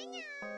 안녕.